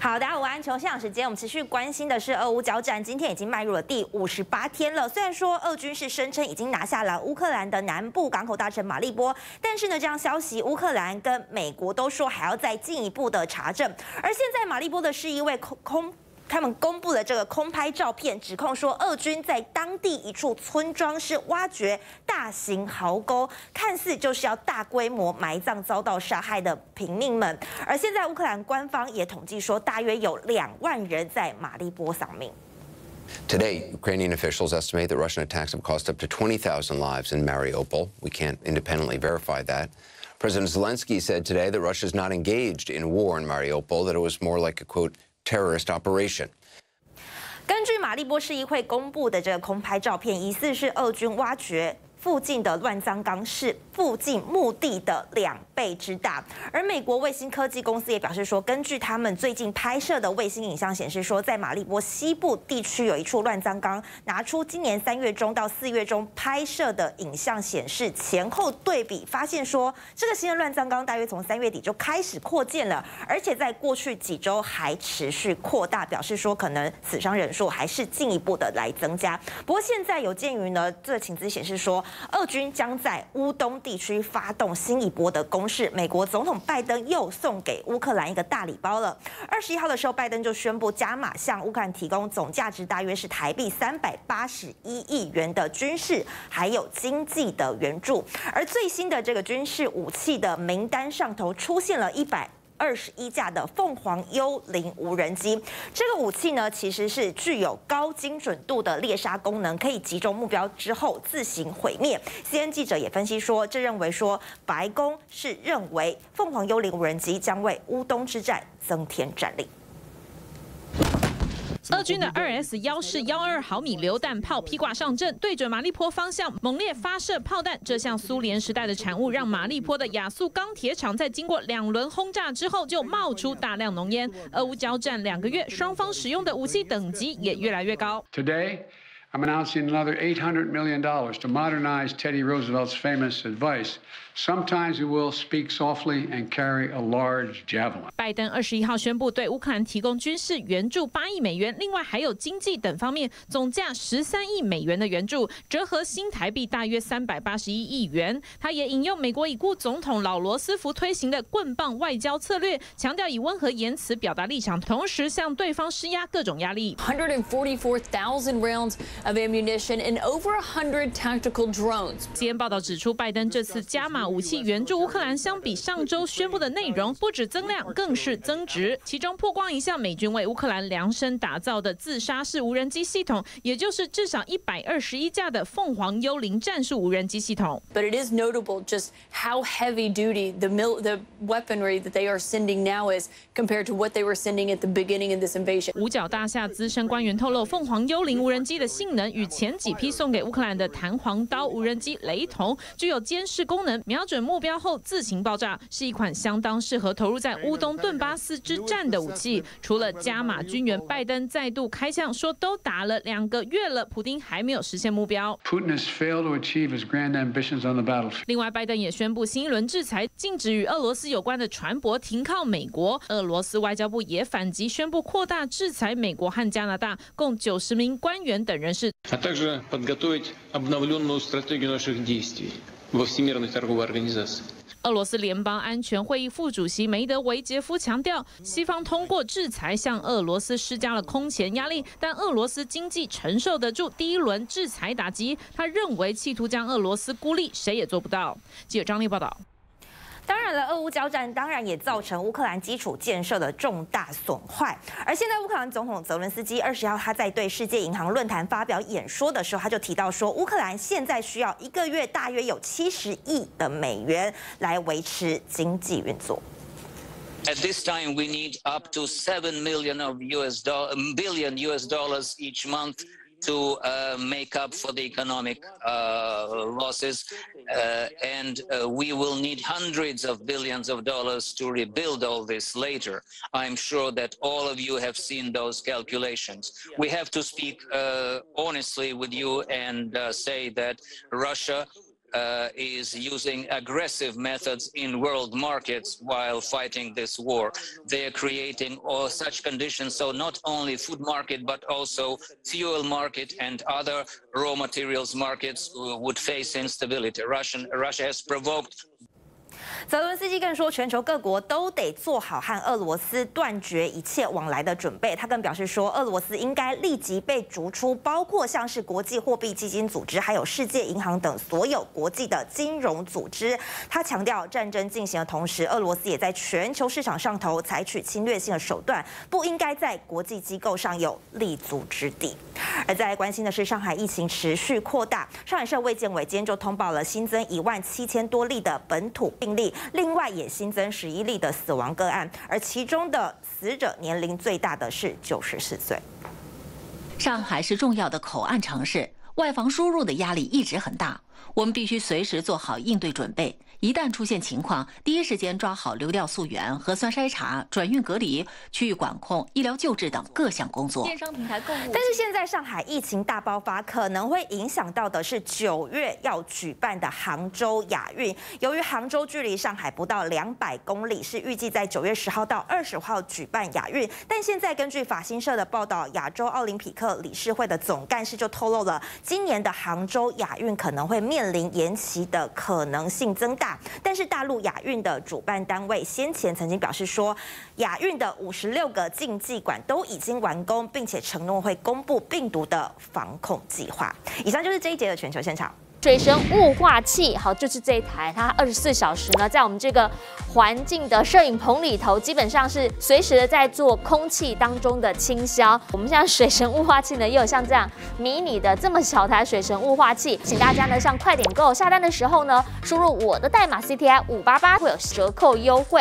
好，大家午安。球现场时间，我们持续关心的是俄乌交战，今天已经迈入了第五十八天了。虽然说俄军是声称已经拿下了乌克兰的南部港口大城马利波，但是呢，这样消息，乌克兰跟美国都说还要再进一步的查证。而现在马利波的是一位空空。他们公布了这个空拍照片，指控说俄军在当地一处村庄是挖掘大型壕沟，看似就是要大规模埋葬遭到杀害的平民们。而现在乌克兰官方也统计说，大约有两万人在马利波丧命。Today, Ukrainian officials estimate that Russian attacks have cost up to 20,000 lives in Mariupol. We can't independently verify that. President Zelensky said today that Russia is not engaged in war in Mariupol, that it was more like a quote terrorist operation。根据马利波市议会公布的这个空拍照片，疑似是俄军挖掘。附近的乱葬岗是附近墓地的两倍之大，而美国卫星科技公司也表示说，根据他们最近拍摄的卫星影像显示说，在马利波西部地区有一处乱葬岗，拿出今年三月中到四月中拍摄的影像显示，前后对比发现说，这个新的乱葬岗大约从三月底就开始扩建了，而且在过去几周还持续扩大，表示说可能死伤人数还是进一步的来增加。不过现在有鉴于呢，这个情资显示说。俄军将在乌东地区发动新一波的攻势。美国总统拜登又送给乌克兰一个大礼包了。二十一号的时候，拜登就宣布加码向乌克兰提供总价值大约是台币三百八十一亿元的军事还有经济的援助。而最新的这个军事武器的名单上头出现了一百。二十一架的凤凰幽灵无人机，这个武器呢，其实是具有高精准度的猎杀功能，可以集中目标之后自行毁灭。CNN 记者也分析说，这认为说白宫是认为凤凰幽灵无人机将为乌东之战增添战力。俄军的二 S 幺式幺二毫米榴弹炮披挂上阵，对准马利坡方向猛烈发射炮弹。这项苏联时代的产物，让马利坡的亚速钢铁厂在经过两轮轰炸之后，就冒出大量浓烟。俄乌交战两个月，双方使用的武器等级也越来越高。Today, I'm announcing another $800 million dollars to modernize Teddy Roosevelt's famous advice. Sometimes you will speak softly and carry a large javelin. 拜登二十一号宣布对乌克兰提供军事援助八亿美元，另外还有经济等方面总价十三亿美元的援助，折合新台币大约三百八十一亿元。他也引用美国已故总统老罗斯福推行的棍棒外交策略，强调以温和言辞表达立场，同时向对方施压各种压力。hundred and forty four thousand rounds of ammunition and over 100 tactical drones. CNN 报道指出，拜登这次加码。武器援助乌克兰，相比上周宣布的内容，不止增量，更是增值。其中曝光一项美军为乌克兰量身打造的自杀式无人机系统，也就是至少一百二十一架的凤凰幽灵战术无人机系统。But it is notable just how heavy duty the mil the weaponry that they are sending now is compared to what they were sending at the beginning of this invasion. 五角大厦资深官员透露，凤凰幽灵无人机的性能与前几批送给乌克兰的弹簧刀无人机雷同，具有监视功能。瞄准目标后自行爆炸，是一款相当适合投入在乌东顿巴斯之战的武器。除了加码军援，拜登再度开枪说，都打了两个月了，普京还没有实现目标。另外，拜登也宣布新一轮制裁，禁止与俄罗斯有关的船舶停靠美国。俄罗斯外交部也反击，宣布扩大制裁美国和加拿大共九十名官员等人士。俄罗斯联邦安全会议副主席梅德韦杰夫强调，西方通过制裁向俄罗斯施加了空前压力，但俄罗斯经济承受得住第一轮制裁打击。他认为，企图将俄罗斯孤立，谁也做不到。记者张丽报道。当然了，俄乌交战当然也造成乌克兰基础建设的重大损坏。而现在，乌克兰总统泽伦斯基二十号他在对世界银行论坛发表演说的时候，他就提到说，乌克兰现在需要一个月大约有七十亿的美元来维持经济运作。At this time, we need up to seven million of US dollar billion US dollars each month. To uh, make up for the economic uh, losses. Uh, and uh, we will need hundreds of billions of dollars to rebuild all this later. I'm sure that all of you have seen those calculations. We have to speak uh, honestly with you and uh, say that Russia uh, is using aggressive methods in world markets while fighting this war. They are creating all such conditions so not only food market but also fuel market and other raw materials markets would face instability. Russian, Russia has provoked 泽伦斯基更说，全球各国都得做好和俄罗斯断绝一切往来的准备。他更表示说，俄罗斯应该立即被逐出，包括像是国际货币基金组织、还有世界银行等所有国际的金融组织。他强调，战争进行的同时，俄罗斯也在全球市场上头采取侵略性的手段，不应该在国际机构上有立足之地。而在关心的是，上海疫情持续扩大，上海市卫健委今天就通报了新增一万七千多例的本土病例。另外也新增十一例的死亡个案，而其中的死者年龄最大的是九十四岁。上海是重要的口岸城市，外防输入的压力一直很大，我们必须随时做好应对准备。一旦出现情况，第一时间抓好流调溯源、核酸筛查、转运隔离、区域管控、医疗救治等各项工作。电商平台购物。但是现在上海疫情大爆发，可能会影响到的是九月要举办的杭州亚运。由于杭州距离上海不到两百公里，是预计在九月十号到二十号举办亚运。但现在根据法新社的报道，亚洲奥林匹克理事会的总干事就透露了，今年的杭州亚运可能会面临延期的可能性增大。但是大陆亚运的主办单位先前曾经表示说，亚运的五十六个竞技馆都已经完工，并且承诺会公布病毒的防控计划。以上就是这一节的全球现场。水神雾化器，好，就是这一台，它二十四小时呢，在我们这个环境的摄影棚里头，基本上是随时的在做空气当中的清消。我们现在水神雾化器呢，也有像这样迷你的这么小台水神雾化器，请大家呢，像快点购下单的时候呢，输入我的代码 C T I 五八八，会有折扣优惠。